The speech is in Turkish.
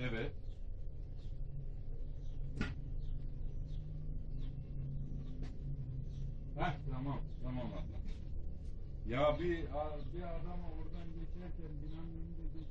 Evet. Heh, tamam, tamam abla. Ya bir, bir adam oradan geçerken, binanın önünde.